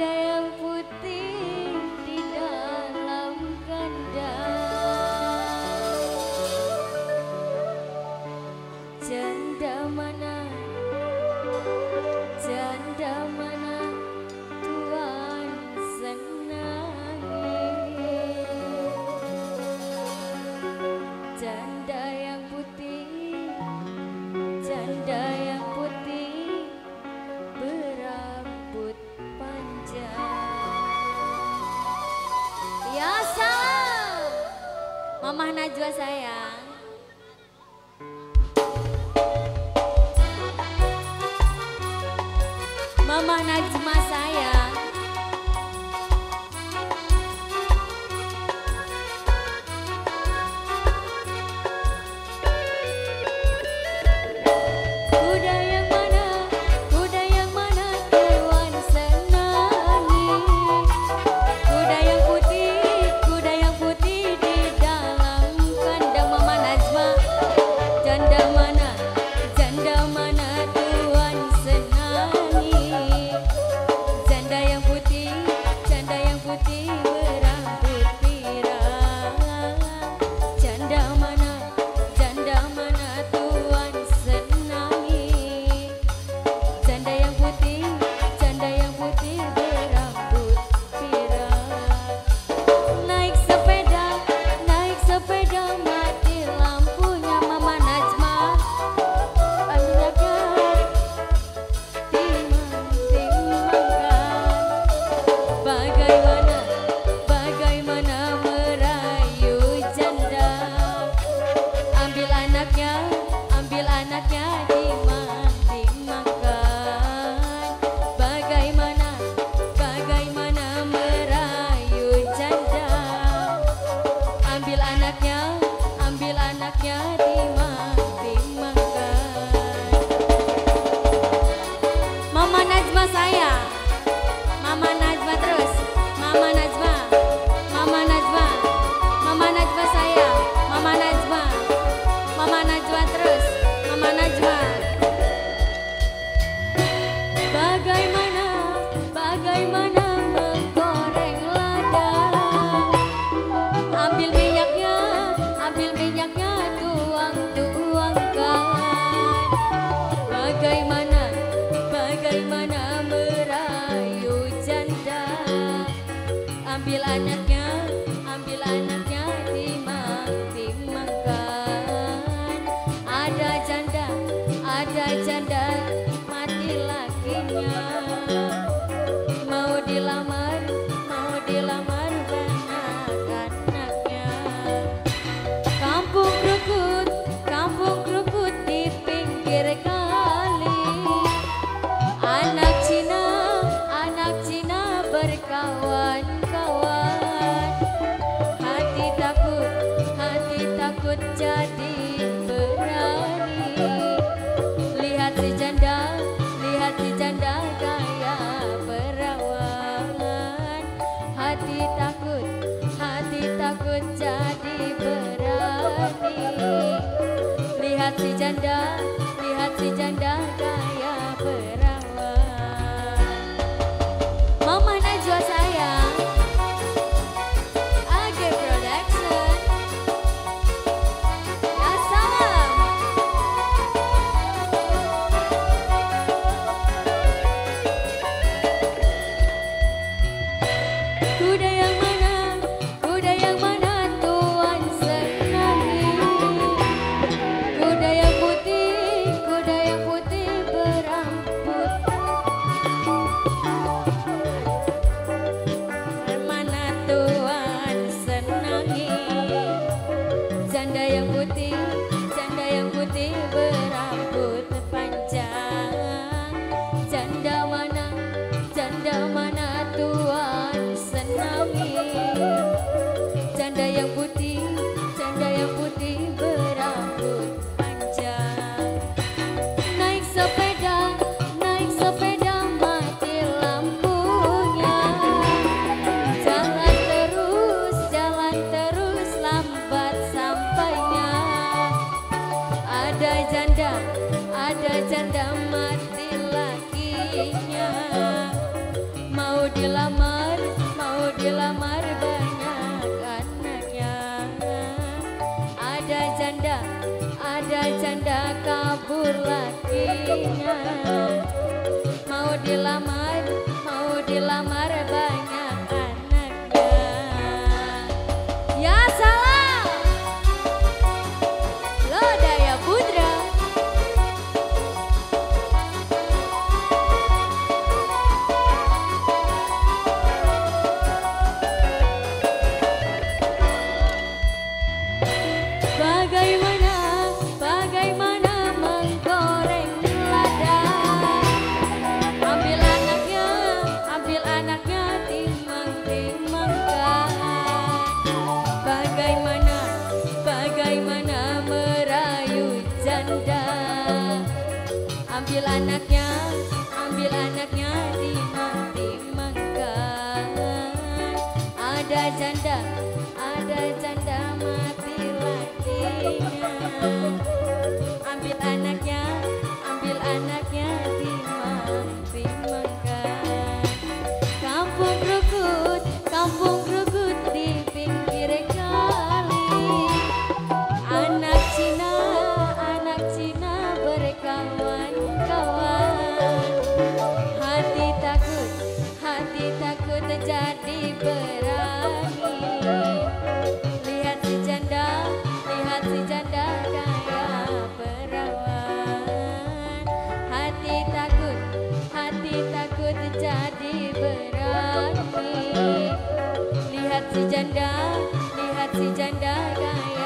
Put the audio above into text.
ada yang putih Mama Najwa sayang. mama Najma sayang. ambil anaknya ambil anaknya di timangkan Mama Najma saya. Mama Najma terus. Mama Najma ambil anaknya ambil anaknya timang timangkan ada janda ada janda mati lakinya. Mau dilamar lihat si janda lihat si janda kaya dilamar mau dilamar banyak anaknya. Ada janda ada janda kabur lakinya. Mau dilamar mau dilamar banyak Ambil anaknya, ambil anaknya dimang-dimangkan Ada janda, ada janda mati lakinya takut jadi berani. Lihat si janda, lihat si janda kaya